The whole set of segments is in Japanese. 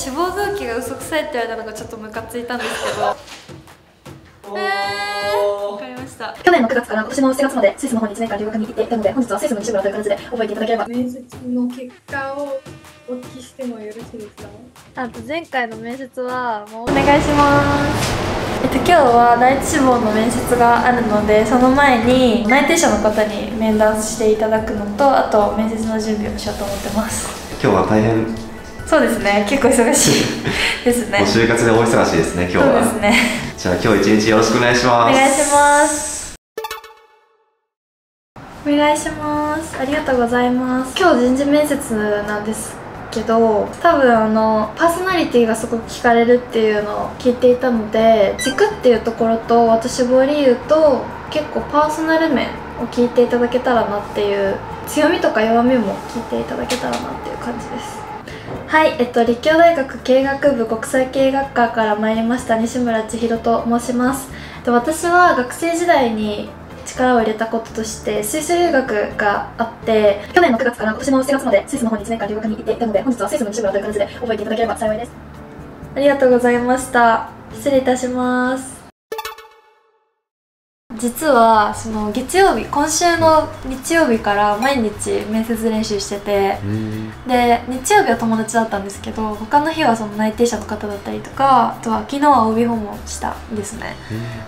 志望動機が嘘くさいって言われたのがちょっとムカついたんですけど。えー、わかりました。去年の9月から今年の7月までスイスの方に1年間留学に行っていたので本日はスイスの西村という形で覚えていただければ。面接の結果をお聞きしてもよろしいですか？あと前回の面接はもうお願いします。えっと今日は第一志望の面接があるのでその前に内定者の方に面談していただくのとあと面接の準備をしようと思ってます。今日は大変そうですね。結構忙しい。ですね。もう就活で大忙しいですね今日は。そうですね。じゃあ今日一日よろしくお願いします。お願いします。お願いします。ありがとうございます。今日人事面接なんですけど多分あのパーソナリティがすごく聞かれるっていうのを聞いていたので軸っていうところとあと志望理由と結構パーソナル面を聞いていただけたらなっていう強みとか弱みも聞いていただけたらなっていう感じですはい、えっと、立教大学経営学部国際経学科から参りました西村千尋と申します。えっと私は学生時代に力を入れたこととしてスイス留学があって去年の9月から今年の7月までスイスの方に1年間留学に行っていたので本日はスイスの西村という形で覚えていただければ幸いです。ありがとうございました。失礼いたします。実はその月曜日今週の日曜日から毎日面接練習しててで日曜日は友達だったんですけど他の日はその内定者の方だったりとかあとは昨日は OB 訪問したんですね。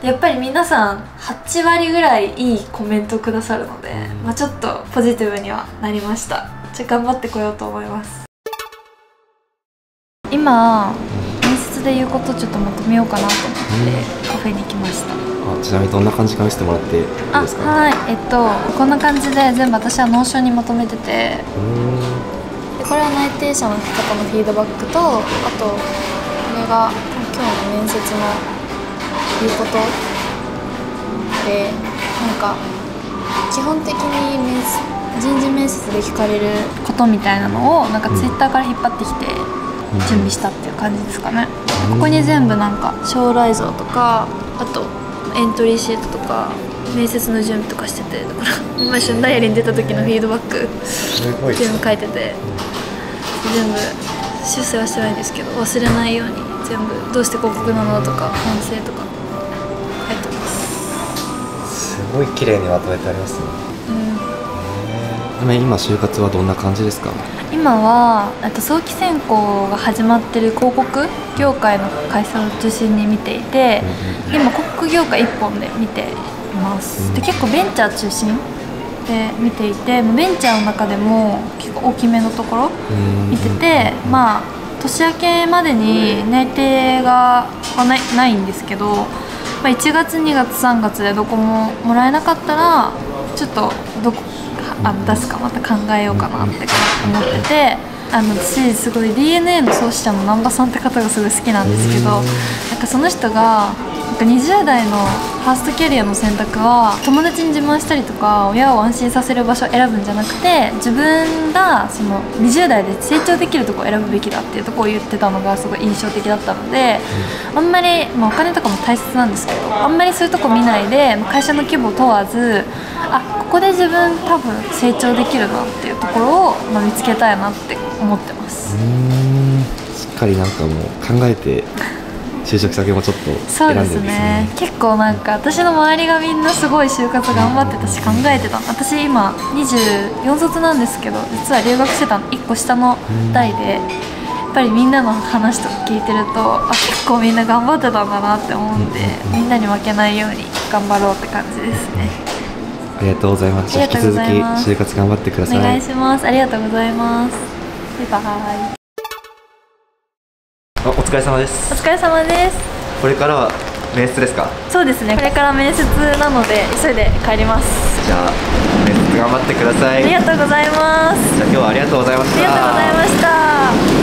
でやっぱり皆さん8割ぐらいいいコメントくださるので、まあ、ちょっとポジティブにはなりました。じゃあ頑張ってこようと思います。今面接で言うことちょっとまとめようかなと思って。カフェに来ました。あちなみにどんな感じか見せてもらっていいあですか？はい。えっとこんな感じで全部私は Notion にまとめてて。でこれは内定者の方のフィードバックとあとこれが今日の面接の言うことでなんか基本的に面接人事面接で聞かれることみたいなのをなんかツイッターから引っ張ってきて準備したっていう感じですかね、ここに全部なんか将来像とかあとエントリーシートとか面接の準備とかしててだから今一緒にダイヤリーに出た時のフィードバック全部書いてて全部修正はしてないんですけど忘れないように全部どうして広告なのとか反省とか書いてます。すごい綺麗にまとめてありますね今就活はどんな感じですか？今はあと早期選考が始まってる広告業界の会社を中心に見ていて今広告業界1本で見ています。で結構ベンチャー中心で見ていてベンチャーの中でも結構大きめのところ見ててまあ年明けまでに内定がはないないんですけど、まあ、1月2月3月でどこももらえなかったらちょっとどこあ出すか？また考えようかなって思っててあの私すごい DNA の創始者の難波さんって方がすごい好きなんですけどなんかその人がなんか20代のファーストキャリアの選択は友達に自慢したりとか親を安心させる場所を選ぶんじゃなくて自分がその20代で成長できるところを選ぶべきだっていうところを言ってたのがすごい印象的だったのであんまり、まあ、お金とかも大切なんですけどあんまりそういうとこ見ないで会社の規模を問わずあで自分多分成長できるなっていうところを、まあ、見つけたいなって思ってます。しっかりなんかもう考えて就職先もちょっとそうで選んでするんですね。ね結構なんか私の周りがみんなすごい就活頑張ってたし考えてた。私今24卒なんですけど実は留学してたの1個下の代でやっぱりみんなの話とか聞いてるとあ結構みんな頑張ってたんだなって思うんでみんなに負けないように頑張ろうって感じですねありがとうございます。引き続き就活頑張ってください。お願いします。ありがとうございます。バイバイ。あお疲れ様です。お疲れ様です。これからは面接ですか？そうですね。これから面接なので急いで帰ります。じゃあ面接頑張ってください。ありがとうございます。じゃあ今日はありがとうございました。ありがとうございました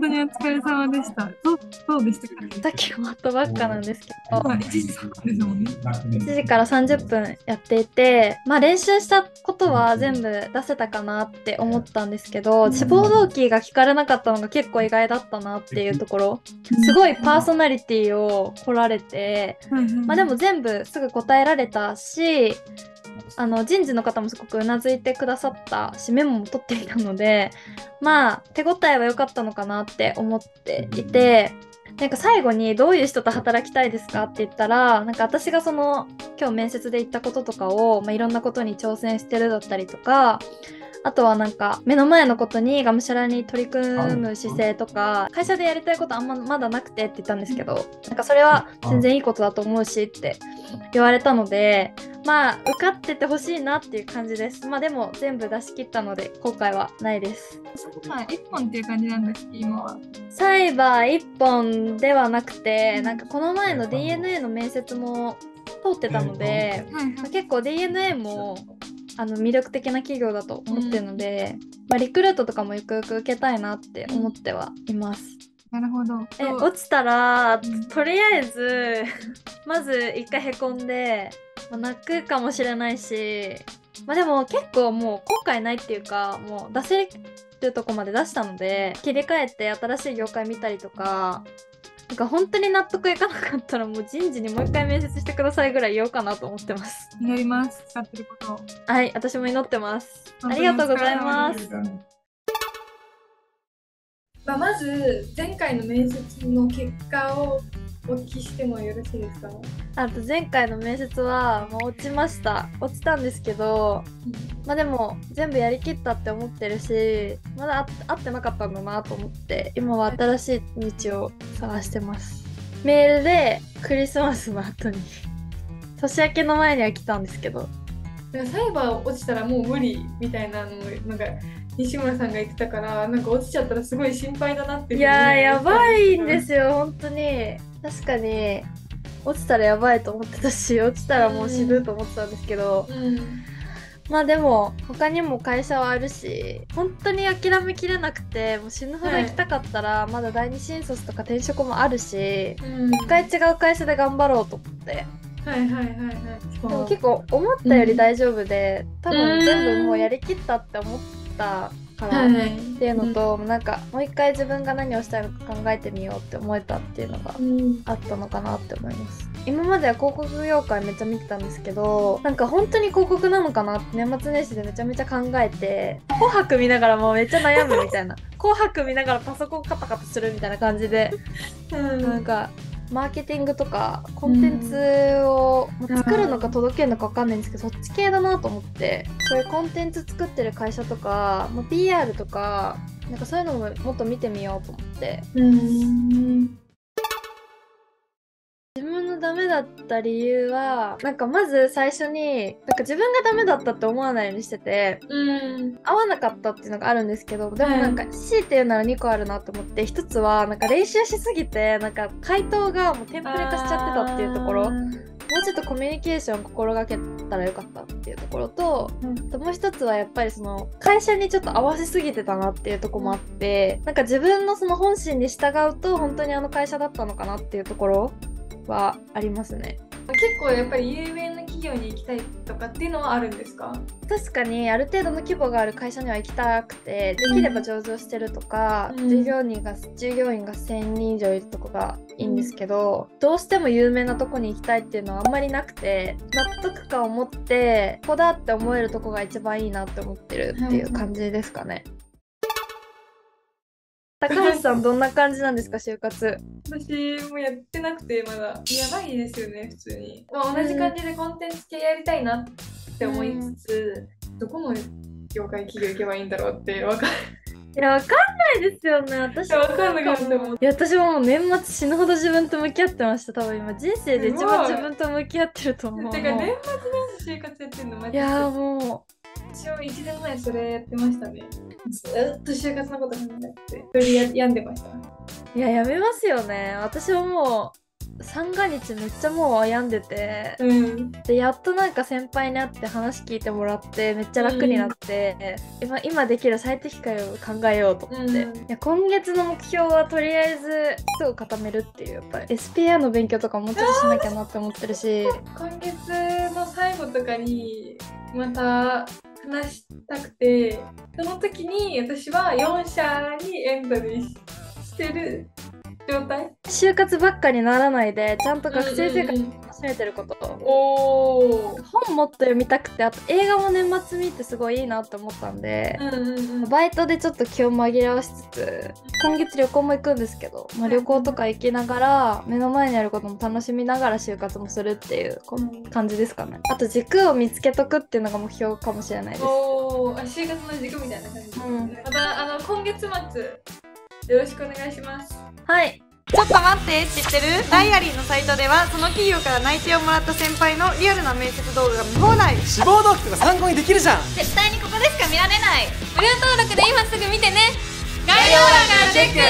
当にお疲れ様でした。どうどうでしたか？さっき終わったばっかなんですけど、まあ、1時3分ですもんね。1時から30分やっていて、まあ練習したことは全部出せたかなって思ったんですけど、志望動機が聞かれなかったのが結構意外だったなっていうところ、すごいパーソナリティを来られて、まあでも全部すぐ答えられたし、あの人事の方もすごくうなずいてくださったしメモも取っていたのでまあ手応えは良かったのかなって思っていてなんか最後にどういう人と働きたいですかって言ったらなんか私がその今日面接で言ったこととかを、まあ、いろんなことに挑戦してるだったりとかあとはなんか目の前のことにがむしゃらに取り組む姿勢とか会社でやりたいことあんままだなくてって言ったんですけどなんかそれは全然いいことだと思うしって言われたのでまあ受かっててほしいなっていう感じですまあでも全部出し切ったので後悔はないですまあ、一本っていう感じなんですけど、今は。サイバー1本ではなくてなんかこの前の DNA の面接も通ってたので、まあ。結構 DNA もあの魅力的な企業だと思ってるので、まあ、リクルートとかもゆくゆく受けたいなって思ってはいます。なるほど。え落ちたらうんとりあえずまず一回へこんで、まあ、泣くかもしれないし、まあ、でも結構もう後悔ないっていうかもう出せるとこまで出したので切り替えて新しい業界見たりとかなんか本当に納得いかなかったらもう人事にもう一回面接してくださいぐらい言おうかなと思ってます。祈ります。使ってることを。はい、私も祈ってます。ありがとうございます。まあ、まず前回の面接の結果をお聞きしてもよろしいですか、あと前回の面接はもう落ちました。落ちたんですけど、まあでも全部やりきったって思ってるしまだあ合ってなかったんだなと思って今は新しい道を探してます。メールでクリスマスの後に年明けの前には来たんですけど。なんかサイバー落ちたらもう無理みたいなのをなんか西村さんが言ってたからなんか落ちちゃったらすごい心配だなっていやーやばいんですすよ本当に確かに。落ちたらやばいと思ってたし落ちたらもう死ぬと思ってたんですけど、うん。まあでも他にも会社はあるし本当に諦めきれなくてもう死ぬほど行きたかったら、まだ第二新卒とか転職もあるしうん。一回違う会社で頑張ろうと思って。はいはいはいはい。でも結構思ったより大丈夫で、多分全部もうやりきったって思ったから、っはいはい。ていうのと、なんかもう一回自分が何をしたいのか考えてみようって思えたっていうのがうん。あったのかなって思います。今までは広告業界めっちゃ見てたんですけどなんか本当に広告なのかなって年末年始でめちゃめちゃ考えて「紅白」見ながらもうめっちゃ悩むみたいな「紅白」見ながらパソコンカタカタするみたいな感じでなんかマーケティングとかコンテンツを作るのか届けるのか分かんないんですけどそっち系だなと思ってそういうコンテンツ作ってる会社とか、まあ、PR とかなんかそういうのももっと見てみようと思って。うん。ダメだった理由はなんかまず最初になんか自分がダメだったって思わないようにしててうん。合わなかったっていうのがあるんですけどでもなんか強いて言うなら2個あるなと思って1つはなんか練習しすぎてなんか回答がもうテンプレ化しちゃってたっていうところもうちょっとコミュニケーション心がけたらよかったっていうところと、あともう一つはやっぱりその会社にちょっと合わせすぎてたなっていうところもあってなんか自分のその本心に従うと本当にあの会社だったのかなっていうところはありますね。結構やっぱり有名な企業に行きたいとかっていうのはあるんですか？確かにある程度の規模がある会社には行きたくてできれば上場してるとか、うん従業員が従業員が1000人以上いるとこがいいんですけど、どうしても有名なとこに行きたいっていうのはあんまりなくて納得感を持ってここだって思えるとこが一番いいなって思ってるっていう感じですかね。高橋さんどんな感じなんですか 就活？私もやってなくてまだ。やばいですよね普通に、まあ、同じ感じでコンテンツ系やりたいなって思いつつ、どこの業界企業行けばいいんだろうってわかんい。やわかんないですよね。私もわかんなかったも。んいや私ももう年末死ぬほど自分と向き合ってました。多分今人生で一番自分と向き合ってると思う。てか年末年始就活やってんのマジで。いやーも私も1年前それやってましたね。ずっと就活のこと考えてそれでや病んでましたういややめますよね。私はもう三が日めっちゃもう病んでてうん。でやっとなんか先輩に会って話聞いてもらってめっちゃ楽になって、今今できる最適解を考えようと思って、うん。いや今月の目標はとりあえず基礎を固めるっていうやっぱり。SPR の勉強とかもうちょっとしなきゃなって思ってるし。今月の最後とかにまた話したくてその時に私は4社にエントリーしてる状態就活ばっかにならないでちゃんと学生生活楽しめてること、おお本もっと読みたくてあと映画も年末見てすごいいいなって思ったんで、うんうんうん。バイトでちょっと気を紛らわしつつ今月旅行も行くんですけど、まあ、旅行とか行きながら目の前にあることも楽しみながら就活もするっていうこうん。感じですかね。あと軸を見つけとくっていうのが目標かもしれないです。おお、あ就活の軸みたいな感じ。うん。またあの今月末よろしくお願いします。はい。ちょっと待って知ってる？ダイアリーのサイトではその企業から内定をもらった先輩のリアルな面接動画が見放題。志望動機とか参考にできるじゃん。絶対にここでしか見られない。無料登録で今すぐ見てね。概要欄からチェック